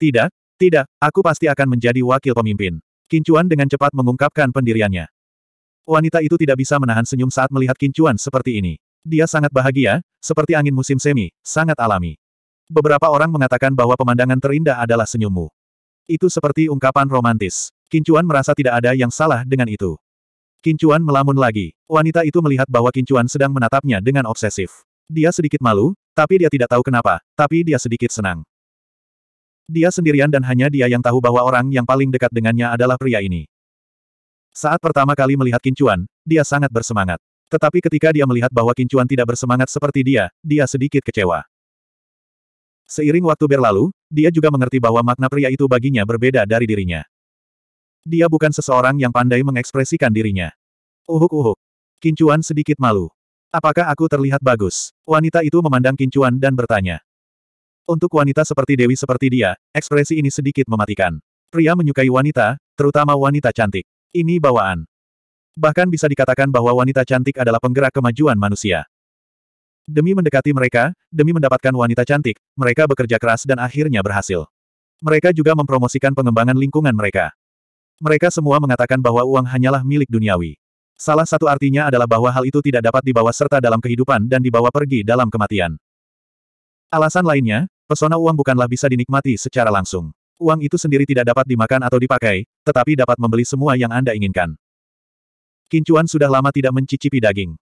Tidak, tidak, aku pasti akan menjadi wakil pemimpin. Kincuan dengan cepat mengungkapkan pendiriannya. Wanita itu tidak bisa menahan senyum saat melihat Kincuan seperti ini. Dia sangat bahagia, seperti angin musim semi, sangat alami. Beberapa orang mengatakan bahwa pemandangan terindah adalah senyummu. Itu seperti ungkapan romantis. Kincuan merasa tidak ada yang salah dengan itu. Kincuan melamun lagi. Wanita itu melihat bahwa Kincuan sedang menatapnya dengan obsesif. Dia sedikit malu, tapi dia tidak tahu kenapa, tapi dia sedikit senang. Dia sendirian dan hanya dia yang tahu bahwa orang yang paling dekat dengannya adalah pria ini. Saat pertama kali melihat Kincuan, dia sangat bersemangat. Tetapi ketika dia melihat bahwa Kincuan tidak bersemangat seperti dia, dia sedikit kecewa. Seiring waktu berlalu, dia juga mengerti bahwa makna pria itu baginya berbeda dari dirinya. Dia bukan seseorang yang pandai mengekspresikan dirinya. Uhuk-uhuk. Kincuan sedikit malu. Apakah aku terlihat bagus? Wanita itu memandang Kincuan dan bertanya. Untuk wanita seperti Dewi seperti dia, ekspresi ini sedikit mematikan. Pria menyukai wanita, terutama wanita cantik. Ini bawaan. Bahkan bisa dikatakan bahwa wanita cantik adalah penggerak kemajuan manusia. Demi mendekati mereka, demi mendapatkan wanita cantik, mereka bekerja keras dan akhirnya berhasil. Mereka juga mempromosikan pengembangan lingkungan mereka. Mereka semua mengatakan bahwa uang hanyalah milik duniawi. Salah satu artinya adalah bahwa hal itu tidak dapat dibawa serta dalam kehidupan dan dibawa pergi dalam kematian. Alasan lainnya, pesona uang bukanlah bisa dinikmati secara langsung. Uang itu sendiri tidak dapat dimakan atau dipakai, tetapi dapat membeli semua yang Anda inginkan. Kincuan sudah lama tidak mencicipi daging.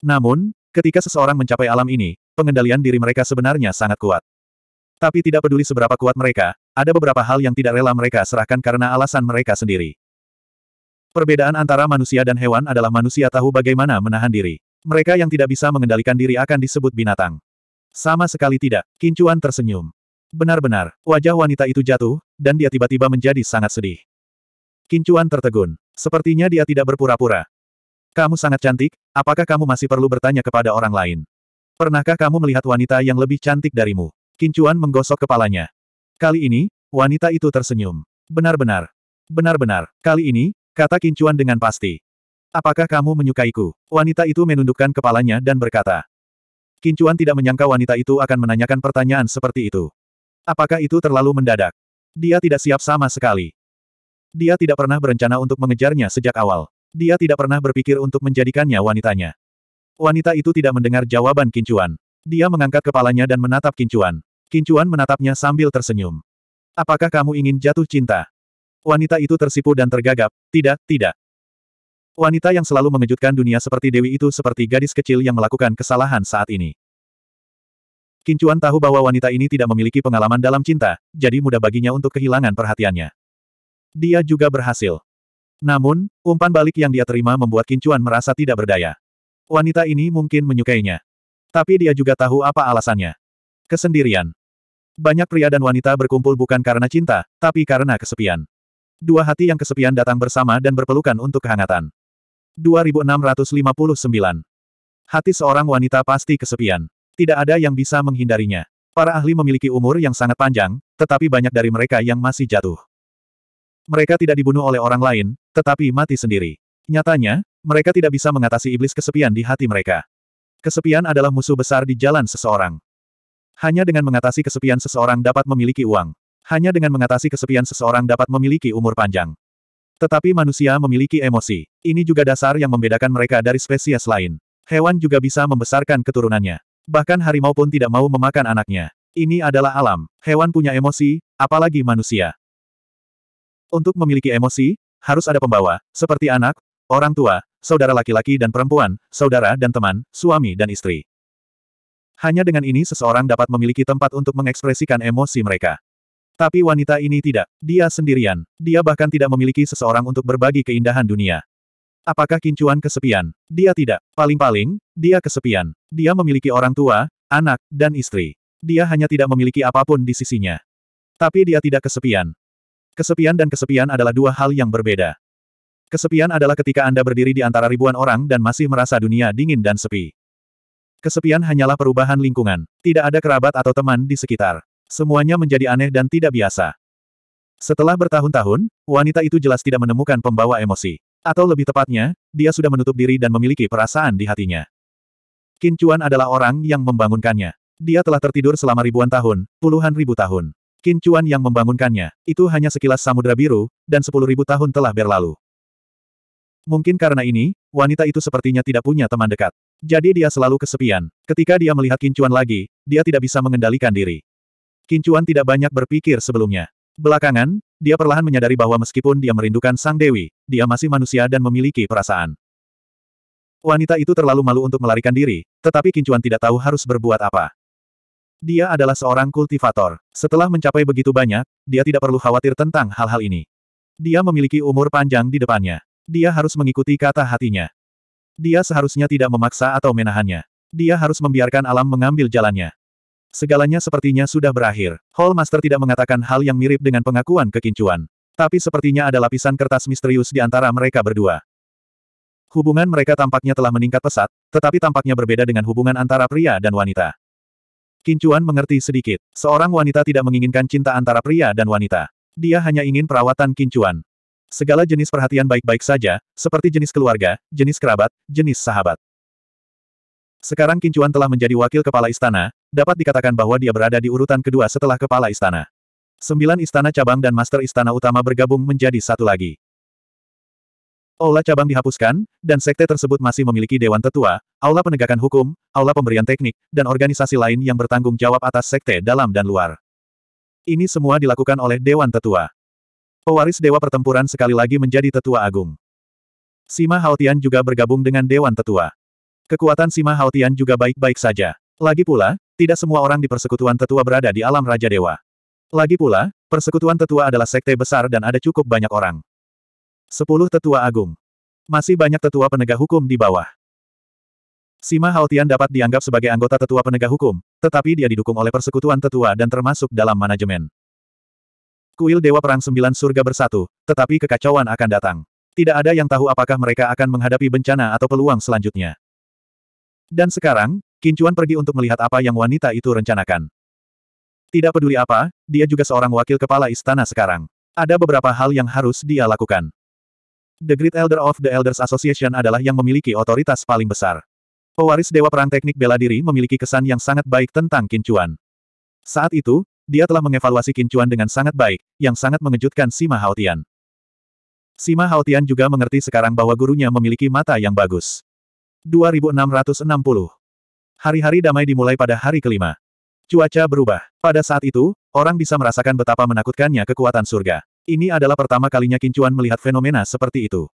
Namun, ketika seseorang mencapai alam ini, pengendalian diri mereka sebenarnya sangat kuat. Tapi tidak peduli seberapa kuat mereka, ada beberapa hal yang tidak rela mereka serahkan karena alasan mereka sendiri. Perbedaan antara manusia dan hewan adalah manusia tahu bagaimana menahan diri. Mereka yang tidak bisa mengendalikan diri akan disebut binatang. Sama sekali tidak, Kincuan tersenyum. Benar-benar, wajah wanita itu jatuh, dan dia tiba-tiba menjadi sangat sedih. Kincuan tertegun. Sepertinya dia tidak berpura-pura. Kamu sangat cantik, apakah kamu masih perlu bertanya kepada orang lain? Pernahkah kamu melihat wanita yang lebih cantik darimu? Kincuan menggosok kepalanya. Kali ini, wanita itu tersenyum. Benar-benar. Benar-benar, kali ini, Kata Kincuan dengan pasti. Apakah kamu menyukaiku? Wanita itu menundukkan kepalanya dan berkata. Kincuan tidak menyangka wanita itu akan menanyakan pertanyaan seperti itu. Apakah itu terlalu mendadak? Dia tidak siap sama sekali. Dia tidak pernah berencana untuk mengejarnya sejak awal. Dia tidak pernah berpikir untuk menjadikannya wanitanya. Wanita itu tidak mendengar jawaban Kincuan. Dia mengangkat kepalanya dan menatap Kincuan. Kincuan menatapnya sambil tersenyum. Apakah kamu ingin jatuh cinta? Wanita itu tersipu dan tergagap. Tidak, tidak. Wanita yang selalu mengejutkan dunia seperti Dewi itu seperti gadis kecil yang melakukan kesalahan saat ini. Kincuan tahu bahwa wanita ini tidak memiliki pengalaman dalam cinta, jadi mudah baginya untuk kehilangan perhatiannya. Dia juga berhasil. Namun, umpan balik yang dia terima membuat Kincuan merasa tidak berdaya. Wanita ini mungkin menyukainya. Tapi dia juga tahu apa alasannya. Kesendirian. Banyak pria dan wanita berkumpul bukan karena cinta, tapi karena kesepian. Dua hati yang kesepian datang bersama dan berpelukan untuk kehangatan. 2659. Hati seorang wanita pasti kesepian. Tidak ada yang bisa menghindarinya. Para ahli memiliki umur yang sangat panjang, tetapi banyak dari mereka yang masih jatuh. Mereka tidak dibunuh oleh orang lain, tetapi mati sendiri. Nyatanya, mereka tidak bisa mengatasi iblis kesepian di hati mereka. Kesepian adalah musuh besar di jalan seseorang. Hanya dengan mengatasi kesepian seseorang dapat memiliki uang. Hanya dengan mengatasi kesepian seseorang dapat memiliki umur panjang. Tetapi manusia memiliki emosi. Ini juga dasar yang membedakan mereka dari spesies lain. Hewan juga bisa membesarkan keturunannya. Bahkan harimau pun tidak mau memakan anaknya. Ini adalah alam. Hewan punya emosi, apalagi manusia. Untuk memiliki emosi, harus ada pembawa, seperti anak, orang tua, saudara laki-laki dan perempuan, saudara dan teman, suami dan istri. Hanya dengan ini seseorang dapat memiliki tempat untuk mengekspresikan emosi mereka. Tapi wanita ini tidak. Dia sendirian. Dia bahkan tidak memiliki seseorang untuk berbagi keindahan dunia. Apakah Kincuan kesepian? Dia tidak. Paling-paling, dia kesepian. Dia memiliki orang tua, anak, dan istri. Dia hanya tidak memiliki apa pun di sisinya. Tapi dia tidak kesepian. Kesepian dan kesepian adalah dua hal yang berbeda. Kesepian adalah ketika Anda berdiri di antara ribuan orang dan masih merasa dunia dingin dan sepi. Kesepian hanyalah perubahan lingkungan. Tidak ada kerabat atau teman di sekitar. Semuanya menjadi aneh dan tidak biasa. Setelah bertahun-tahun, wanita itu jelas tidak menemukan pembawa emosi. Atau lebih tepatnya, dia sudah menutup diri dan memiliki perasaan di hatinya. Qin Chuan adalah orang yang membangunkannya. Dia telah tertidur selama ribuan tahun, puluhan ribu tahun. Qin Chuan yang membangunkannya, itu hanya sekilas samudera biru, dan sepuluh ribu tahun telah berlalu. Mungkin karena ini, wanita itu sepertinya tidak punya teman dekat. Jadi dia selalu kesepian. Ketika dia melihat Qin Chuan lagi, dia tidak bisa mengendalikan diri. Kincuan tidak banyak berpikir sebelumnya. Belakangan, dia perlahan menyadari bahwa meskipun dia merindukan Sang Dewi, dia masih manusia dan memiliki perasaan. Wanita itu terlalu malu untuk melarikan diri, tetapi Kincuan tidak tahu harus berbuat apa. Dia adalah seorang kultivator. Setelah mencapai begitu banyak, dia tidak perlu khawatir tentang hal-hal ini. Dia memiliki umur panjang di depannya. Dia harus mengikuti kata hatinya. Dia seharusnya tidak memaksa atau menahannya. Dia harus membiarkan alam mengambil jalannya. Segalanya sepertinya sudah berakhir. Hall Master tidak mengatakan hal yang mirip dengan pengakuan kekincuan. Tapi sepertinya ada lapisan kertas misterius di antara mereka berdua. Hubungan mereka tampaknya telah meningkat pesat, tetapi tampaknya berbeda dengan hubungan antara pria dan wanita. Kincuan mengerti sedikit. Seorang wanita tidak menginginkan cinta antara pria dan wanita. Dia hanya ingin perawatan Kincuan. Segala jenis perhatian baik-baik saja, seperti jenis keluarga, jenis kerabat, jenis sahabat. Sekarang Kincuan telah menjadi wakil kepala istana, dapat dikatakan bahwa dia berada di urutan kedua setelah kepala istana. Sembilan istana cabang dan master istana utama bergabung menjadi satu lagi. Aula cabang dihapuskan, dan sekte tersebut masih memiliki Dewan Tetua, Aula Penegakan Hukum, Aula Pemberian Teknik, dan organisasi lain yang bertanggung jawab atas sekte dalam dan luar. Ini semua dilakukan oleh Dewan Tetua. Pewaris Dewa Pertempuran sekali lagi menjadi Tetua Agung. Sima Haotian juga bergabung dengan Dewan Tetua. Kekuatan Sima Haotian juga baik-baik saja. Lagi pula, tidak semua orang di Persekutuan Tetua berada di alam Raja Dewa. Lagi pula, Persekutuan Tetua adalah sekte besar dan ada cukup banyak orang. Sepuluh tetua agung. Masih banyak tetua penegak hukum di bawah. Sima Haotian dapat dianggap sebagai anggota tetua penegak hukum, tetapi dia didukung oleh persekutuan tetua dan termasuk dalam manajemen. Kuil Dewa Perang Sembilan Surga bersatu, tetapi kekacauan akan datang. Tidak ada yang tahu apakah mereka akan menghadapi bencana atau peluang selanjutnya. Dan sekarang, Kincuan pergi untuk melihat apa yang wanita itu rencanakan. Tidak peduli apa, dia juga seorang wakil kepala istana sekarang. Ada beberapa hal yang harus dia lakukan. The Great Elder of the Elders Association adalah yang memiliki otoritas paling besar. Pewaris Dewa Perang Teknik Bela Diri memiliki kesan yang sangat baik tentang Kincuan. Saat itu, dia telah mengevaluasi Kincuan dengan sangat baik, yang sangat mengejutkan Sima Haotian. Sima Haotian juga mengerti sekarang bahwa gurunya memiliki mata yang bagus. 2660. Hari-hari damai dimulai pada hari kelima. Cuaca berubah. Pada saat itu, orang bisa merasakan betapa menakutkannya kekuatan surga. Ini adalah pertama kalinya Kincuan melihat fenomena seperti itu.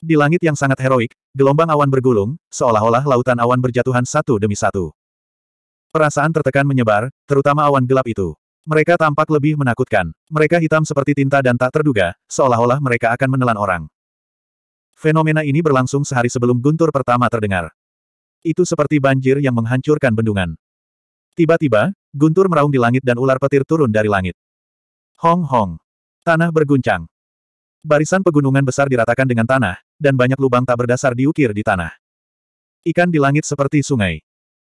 Di langit yang sangat heroik, gelombang awan bergulung, seolah-olah lautan awan berjatuhan satu demi satu. Perasaan tertekan menyebar, terutama awan gelap itu. Mereka tampak lebih menakutkan. Mereka hitam seperti tinta dan tak terduga, seolah-olah mereka akan menelan orang. Fenomena ini berlangsung sehari sebelum guntur pertama terdengar. Itu seperti banjir yang menghancurkan bendungan. Tiba-tiba, guntur meraung di langit dan ular petir turun dari langit. Hong Hong. Tanah berguncang. Barisan pegunungan besar diratakan dengan tanah, dan banyak lubang tak berdasar diukir di tanah. Ikan di langit seperti sungai.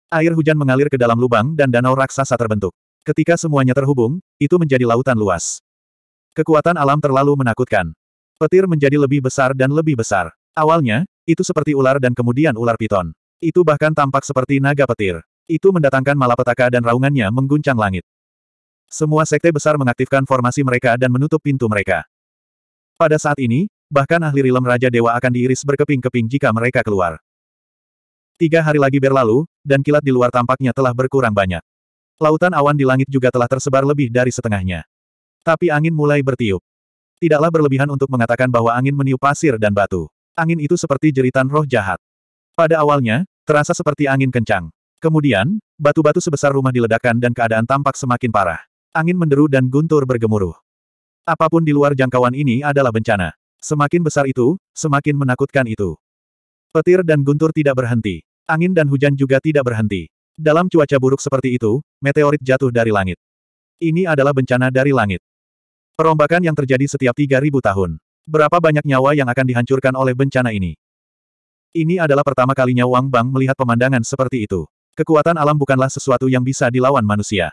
Air hujan mengalir ke dalam lubang dan danau raksasa terbentuk. Ketika semuanya terhubung, itu menjadi lautan luas. Kekuatan alam terlalu menakutkan. Petir menjadi lebih besar dan lebih besar. Awalnya, itu seperti ular dan kemudian ular piton. Itu bahkan tampak seperti naga petir. Itu mendatangkan malapetaka dan raungannya mengguncang langit. Semua sekte besar mengaktifkan formasi mereka dan menutup pintu mereka. Pada saat ini, bahkan ahli rilem Raja Dewa akan diiris berkeping-keping jika mereka keluar. Tiga hari lagi berlalu, dan kilat di luar tampaknya telah berkurang banyak. Lautan awan di langit juga telah tersebar lebih dari setengahnya. Tapi angin mulai bertiup. Tidaklah berlebihan untuk mengatakan bahwa angin meniup pasir dan batu. Angin itu seperti jeritan roh jahat. Pada awalnya, terasa seperti angin kencang. Kemudian, batu-batu sebesar rumah diledakkan dan keadaan tampak semakin parah. Angin menderu dan guntur bergemuruh. Apa pun di luar jangkauan ini adalah bencana. Semakin besar itu, semakin menakutkan itu. Petir dan guntur tidak berhenti. Angin dan hujan juga tidak berhenti. Dalam cuaca buruk seperti itu, meteorit jatuh dari langit. Ini adalah bencana dari langit. Perombakan yang terjadi setiap 3000 tahun. Berapa banyak nyawa yang akan dihancurkan oleh bencana ini? Ini adalah pertama kalinya Wang Bang melihat pemandangan seperti itu. Kekuatan alam bukanlah sesuatu yang bisa dilawan manusia.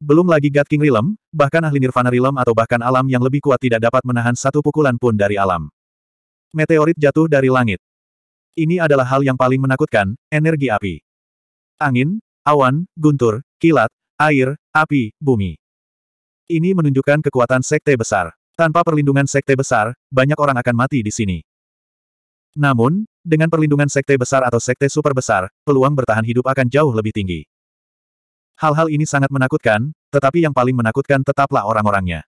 Belum lagi God King Realm, bahkan ahli Nirvana Realm atau bahkan alam yang lebih kuat tidak dapat menahan satu pukulan pun dari alam. Meteorit jatuh dari langit. Ini adalah hal yang paling menakutkan, energi api. Angin, awan, guntur, kilat, air, api, bumi. Ini menunjukkan kekuatan sekte besar. Tanpa perlindungan sekte besar, banyak orang akan mati di sini. Namun, dengan perlindungan sekte besar atau sekte super besar, peluang bertahan hidup akan jauh lebih tinggi. Hal-hal ini sangat menakutkan, tetapi yang paling menakutkan tetaplah orang-orangnya.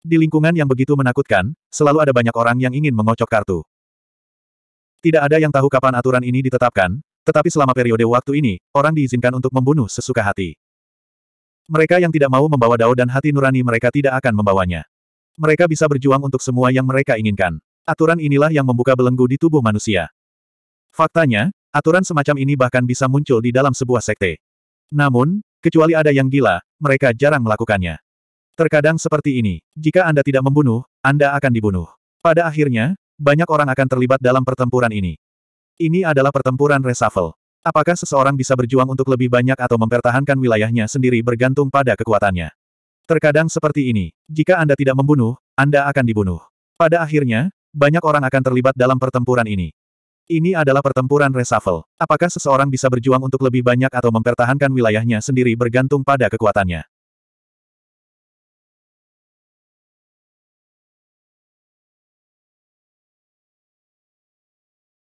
Di lingkungan yang begitu menakutkan, selalu ada banyak orang yang ingin mengocok kartu. Tidak ada yang tahu kapan aturan ini ditetapkan, tetapi selama periode waktu ini, orang diizinkan untuk membunuh sesuka hati. Mereka yang tidak mau membawa dao dan hati nurani mereka tidak akan membawanya. Mereka bisa berjuang untuk semua yang mereka inginkan. Aturan inilah yang membuka belenggu di tubuh manusia. Faktanya, aturan semacam ini bahkan bisa muncul di dalam sebuah sekte. Namun, kecuali ada yang gila, mereka jarang melakukannya. Terkadang seperti ini, jika Anda tidak membunuh, Anda akan dibunuh. Pada akhirnya, banyak orang akan terlibat dalam pertempuran ini. Ini adalah pertempuran reshuffle. Apakah seseorang bisa berjuang untuk lebih banyak atau mempertahankan wilayahnya sendiri bergantung pada kekuatannya? Terkadang seperti ini, jika Anda tidak membunuh, Anda akan dibunuh. Pada akhirnya, banyak orang akan terlibat dalam pertempuran ini. Ini adalah pertempuran reshuffle. Apakah seseorang bisa berjuang untuk lebih banyak atau mempertahankan wilayahnya sendiri bergantung pada kekuatannya.